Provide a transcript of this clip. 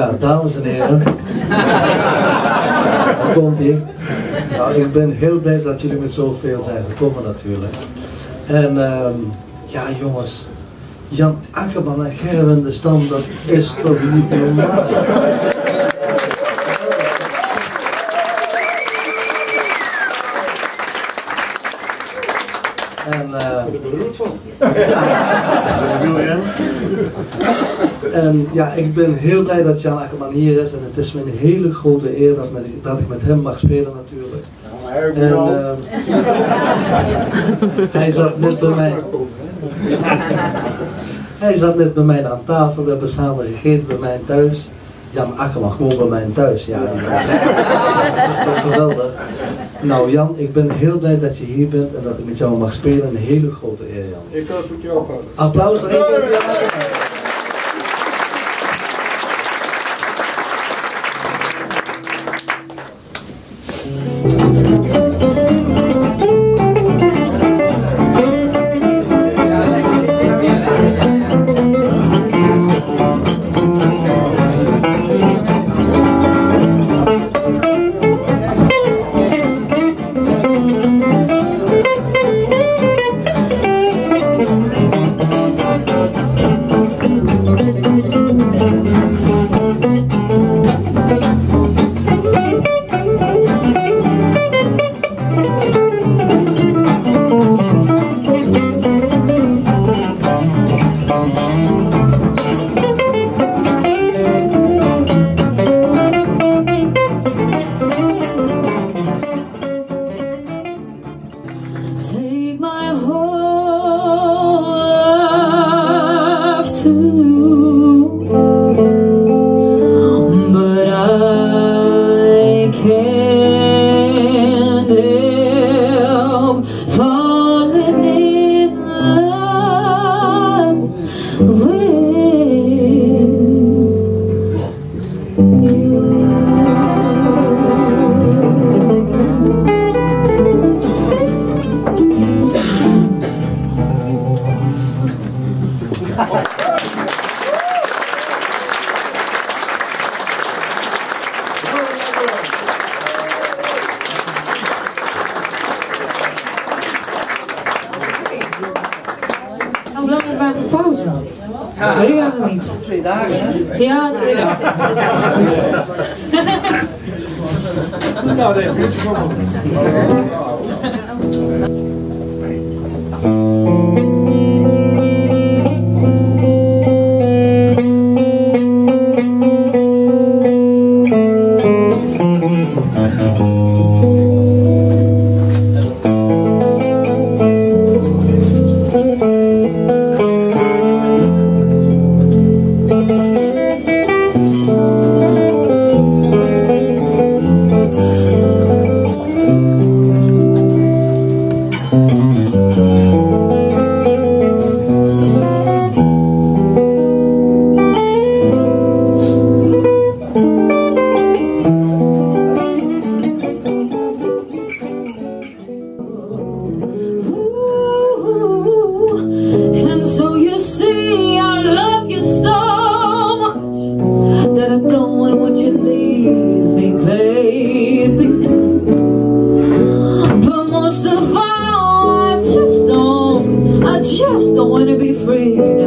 Ja, dames en heren. Daar komt ie. Nou, ik ben heel blij dat jullie met zoveel zijn gekomen natuurlijk. En ehm, ja jongens, Jan Akkerman en Gerwin de Stam, dat is toch niet normaal. En, eh, en ja, ik ben heel blij dat Jan Akkerman hier is en het is me een hele grote eer dat, met, dat ik met hem mag spelen natuurlijk. En ehm, hij zat net bij mij. hij zat net bij mij aan tafel, we hebben samen gegeten bij mij thuis. Jan Akkerman, gewoon bij mij thuis. Ja, dat is, dat is toch geweldig. Nou Jan, ik ben heel blij dat je hier bent en dat ik met jou mag spelen. Een hele grote eer Jan. Ik het met jou. Applaus nog één keer voor Jan Akkerman. Obrigada, gente. Ja, dat is legal. Obrigada, just don't want to be free.